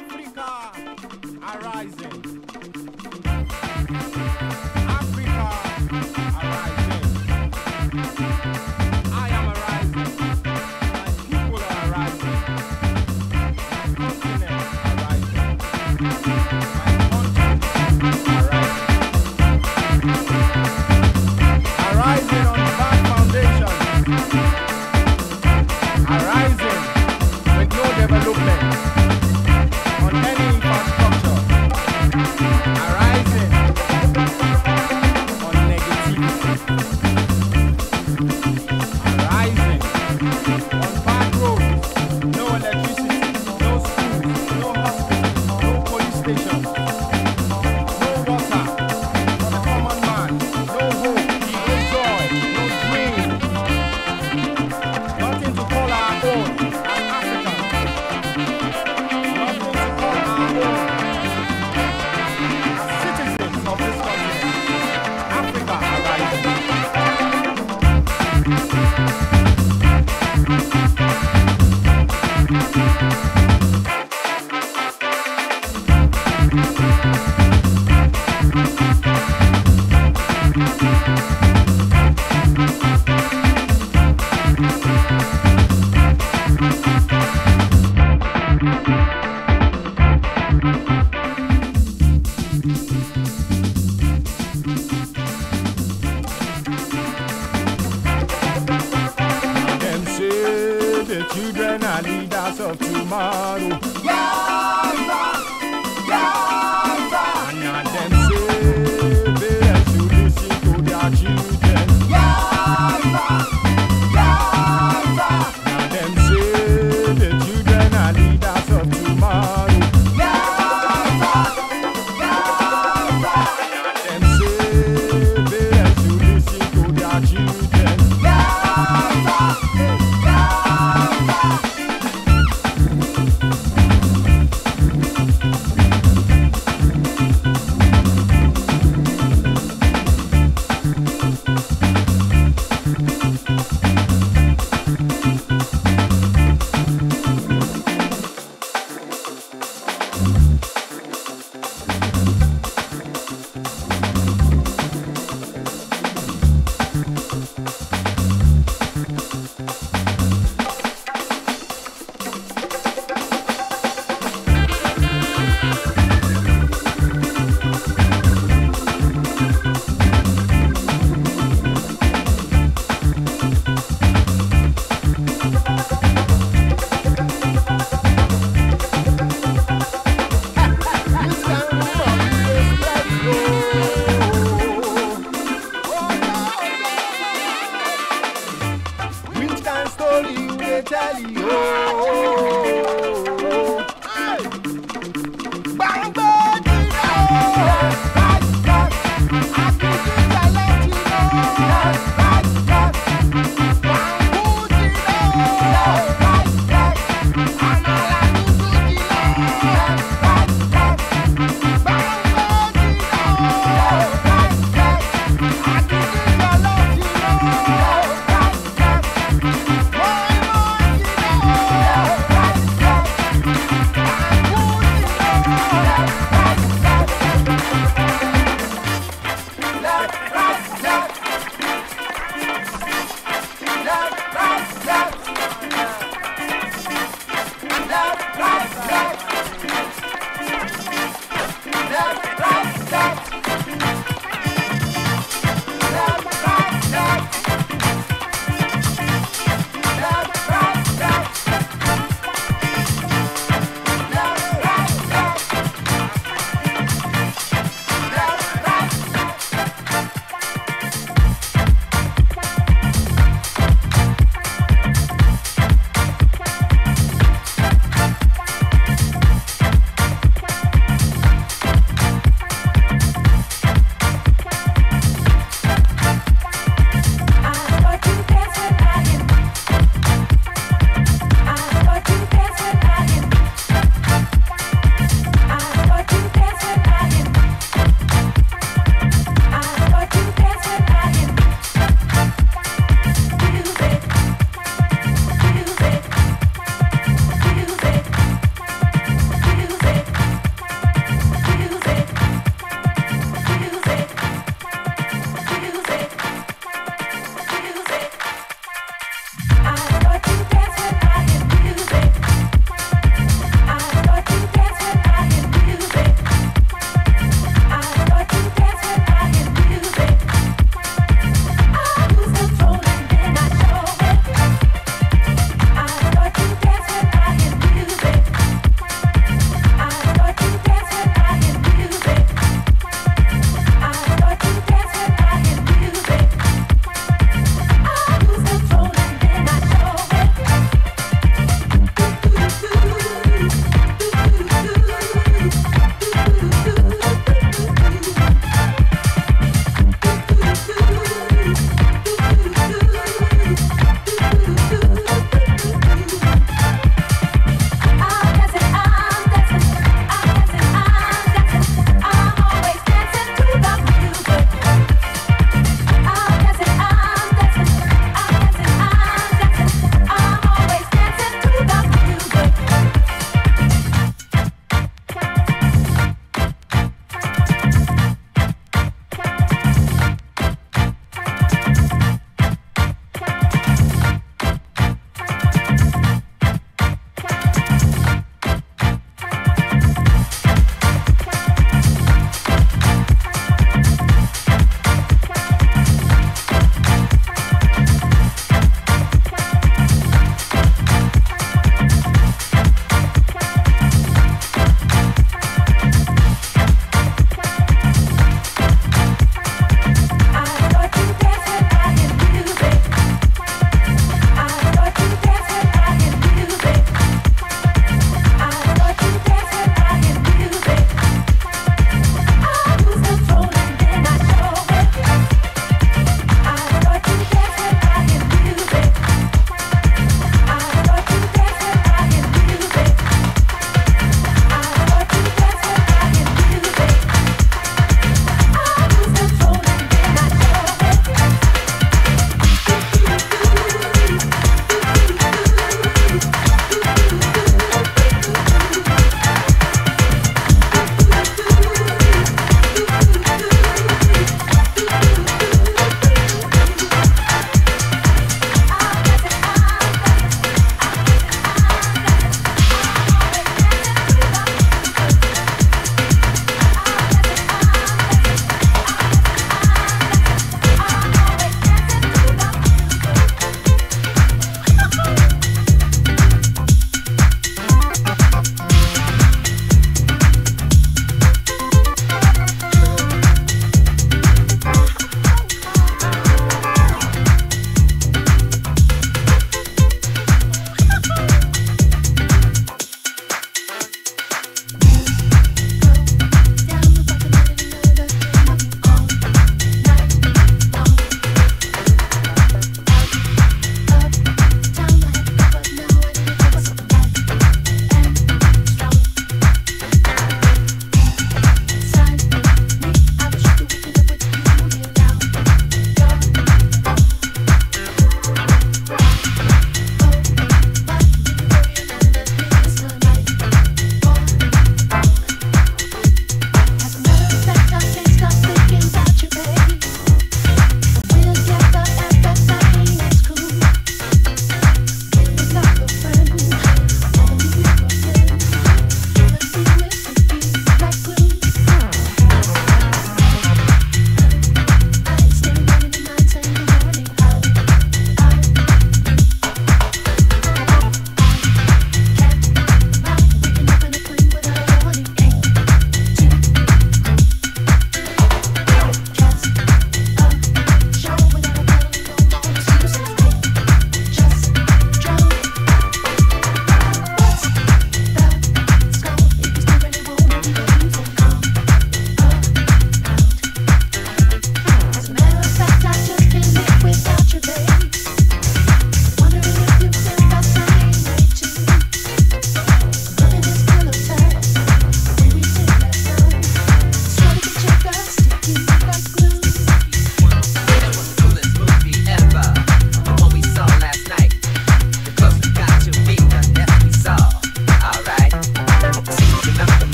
Africa arising.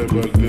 I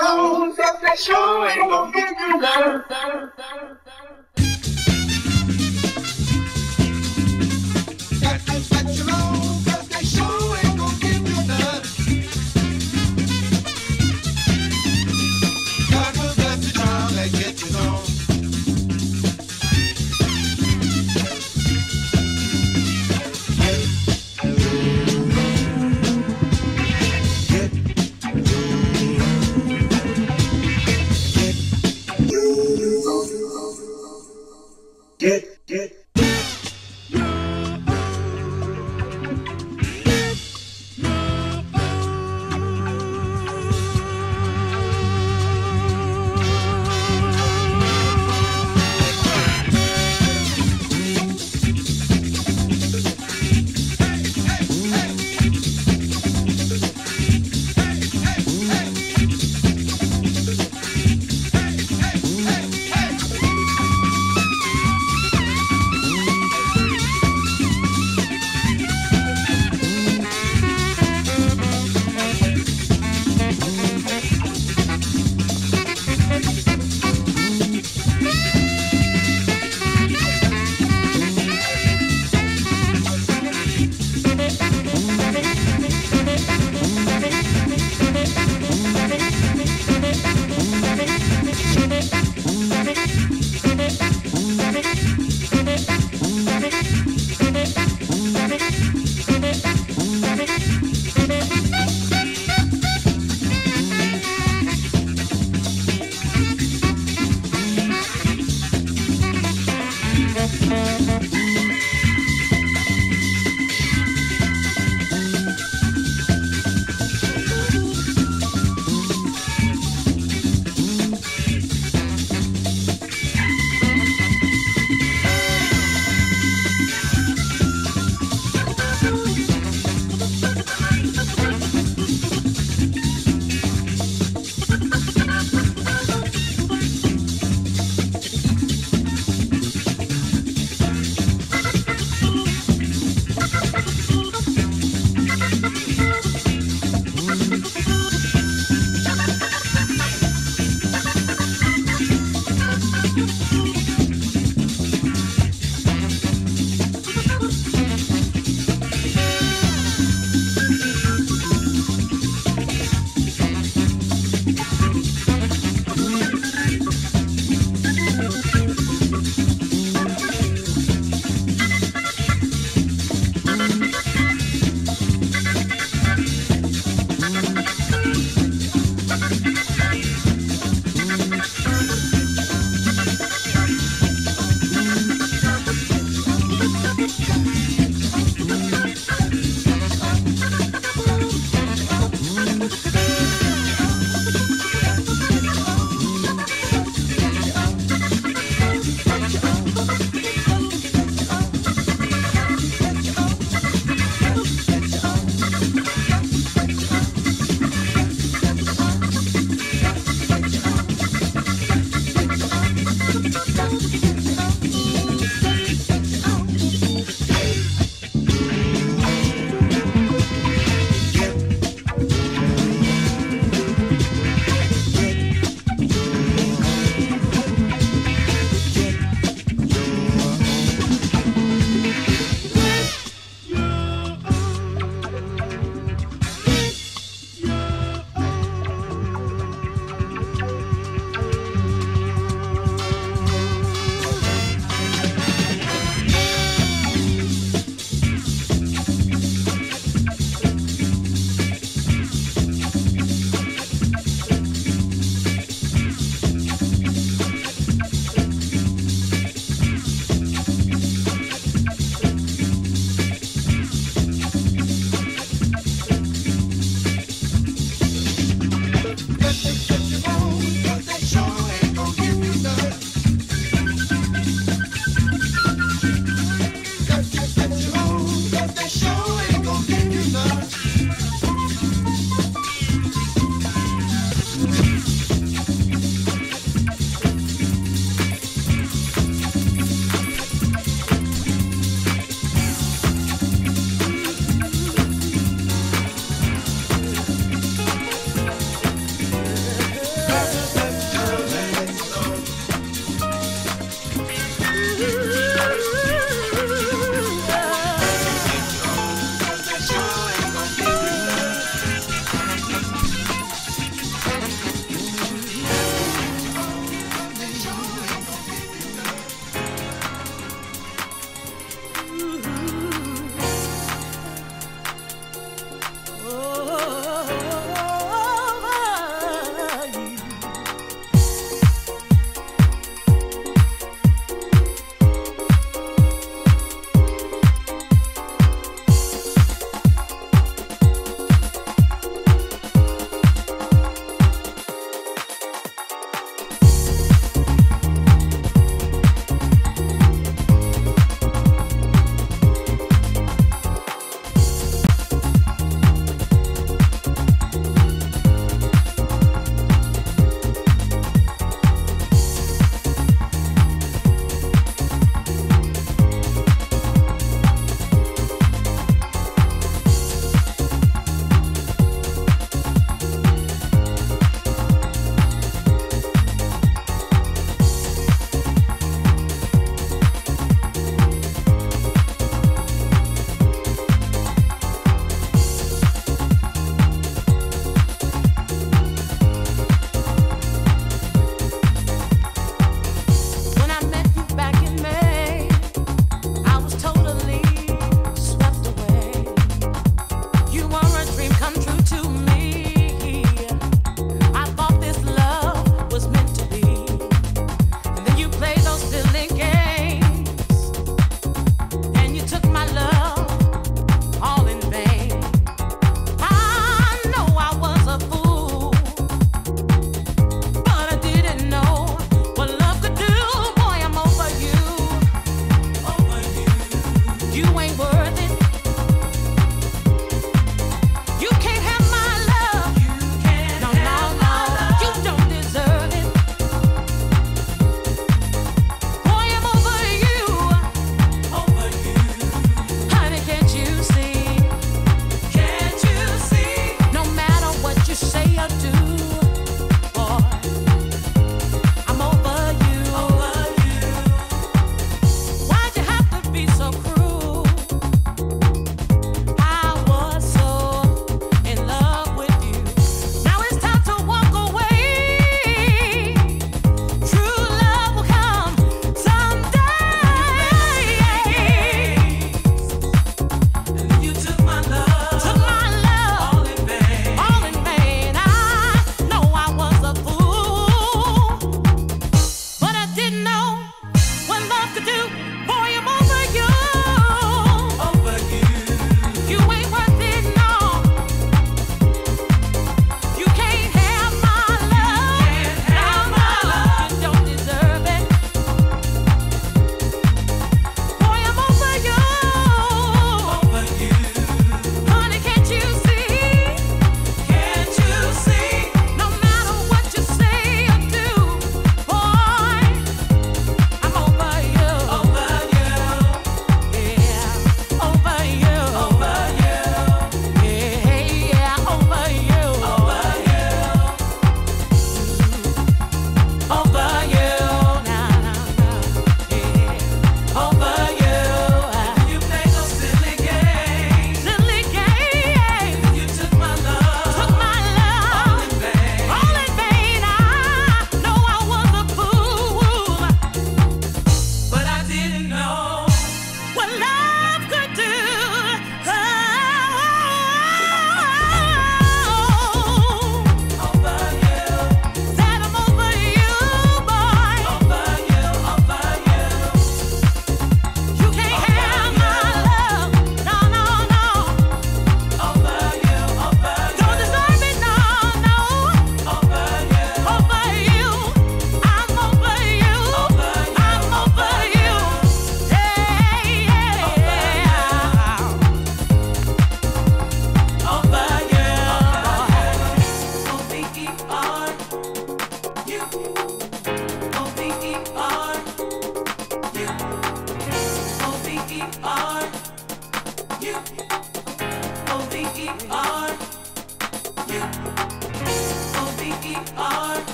no se yo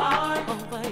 are over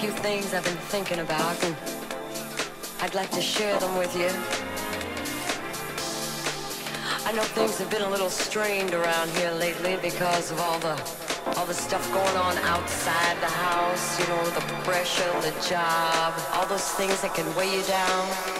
few things I've been thinking about, and I'd like to share them with you. I know things have been a little strained around here lately because of all the all the stuff going on outside the house, you know, the pressure, the job, all those things that can weigh you down.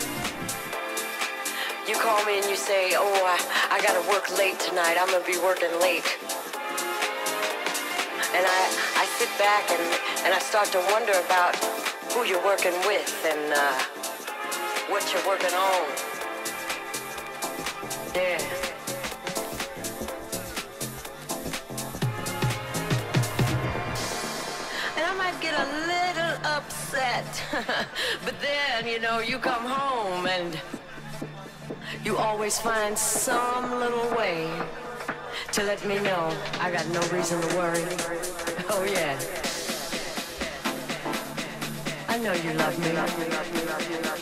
call me and you say, oh, I, I gotta work late tonight. I'm gonna be working late. And I, I sit back and, and I start to wonder about who you're working with and uh, what you're working on. Yeah. a little upset. but then, you know, you come home and you always find some little way to let me know I got no reason to worry. Oh, yeah. I know you love me.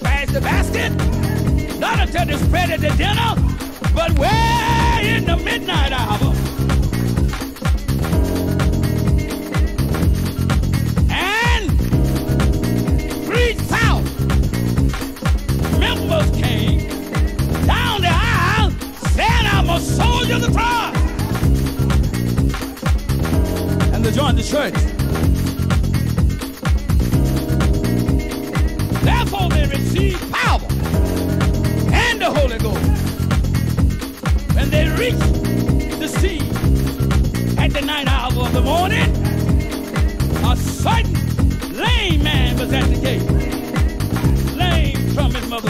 Until they the basket, not until they spread it the dinner, but way in the midnight hour. And 3,000 members came down the aisle saying, I'm a soldier of the cross. And they joined the church. Received power and the Holy Ghost. When they reached the sea at the ninth hour of the morning, a certain lame man was at the gate. Lame from his mother's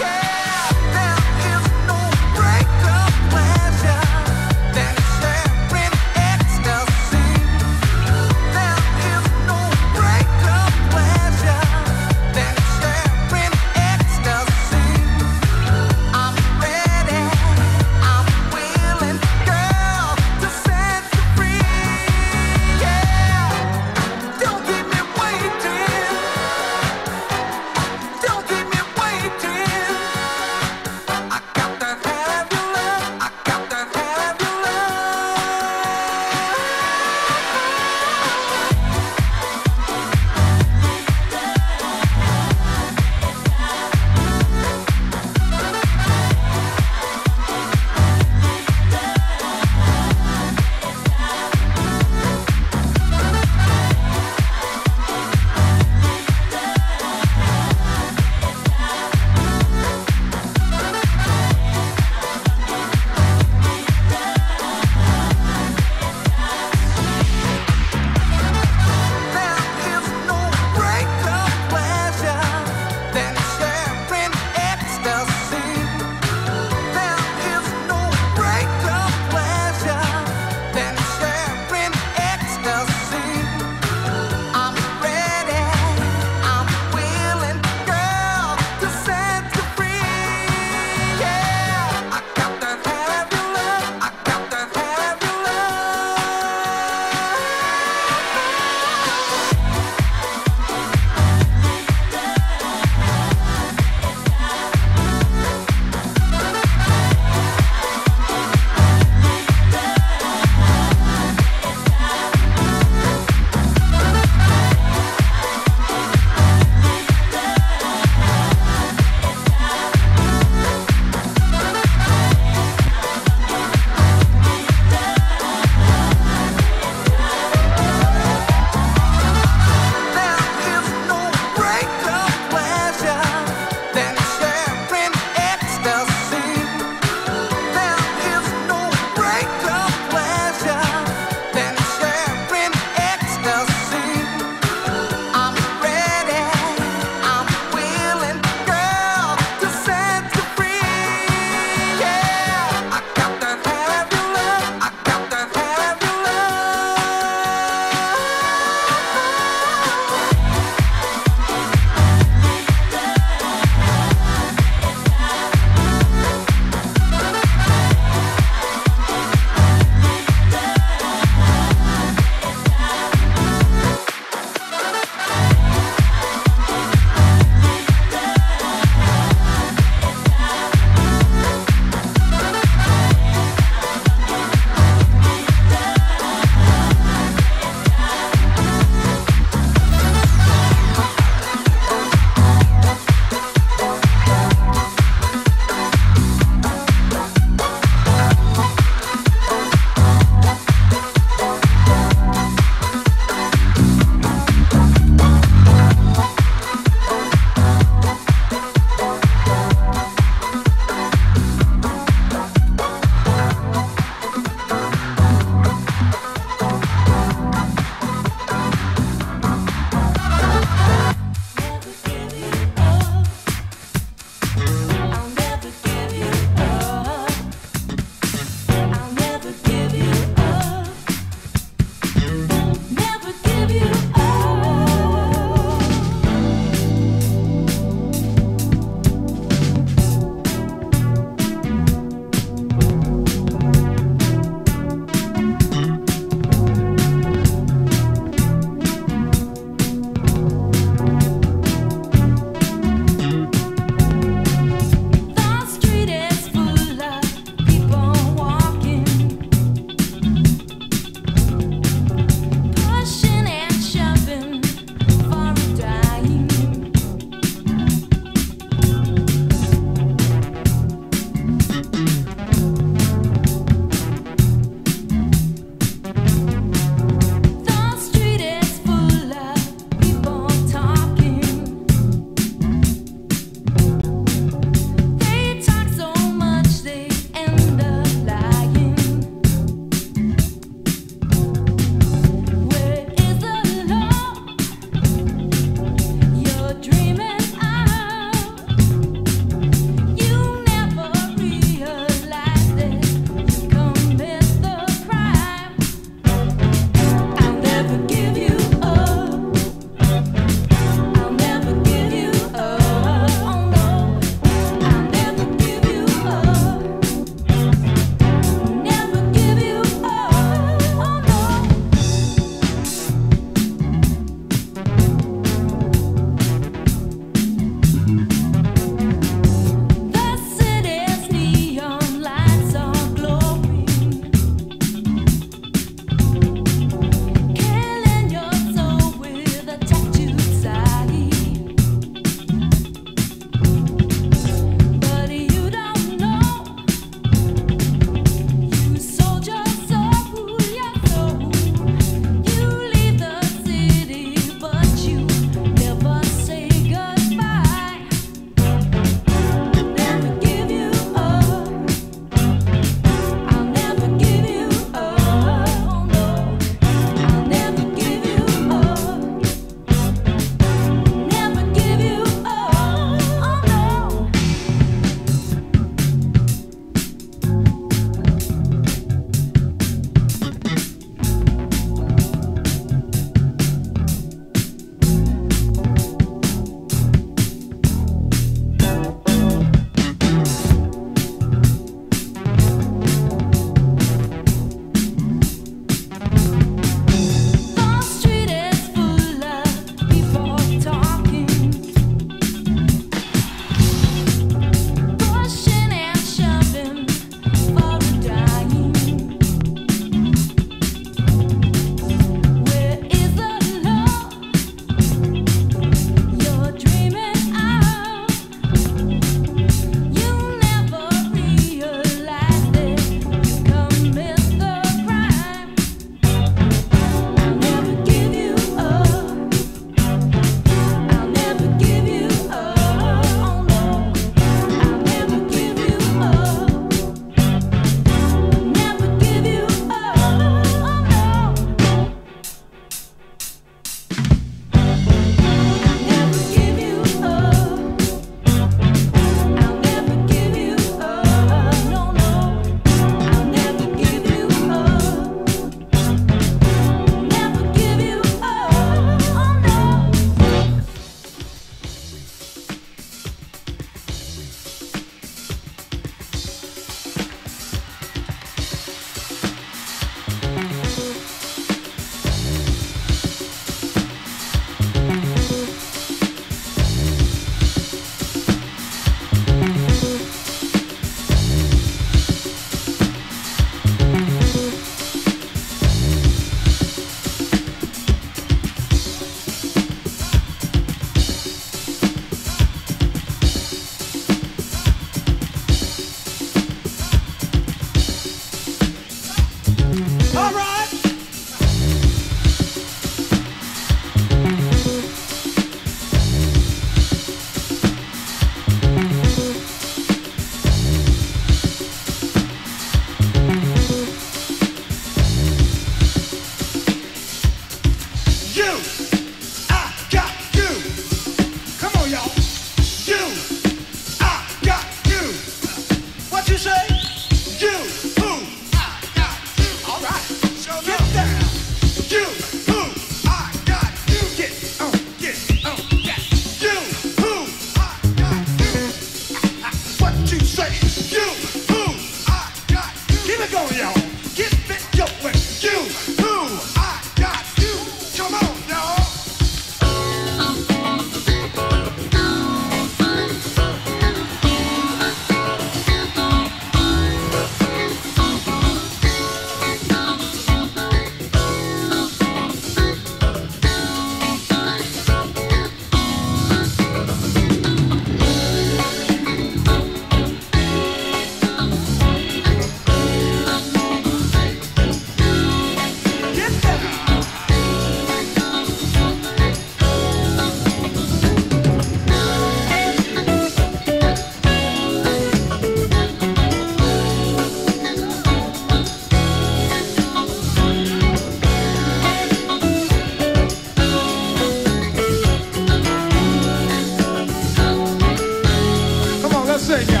Senhor.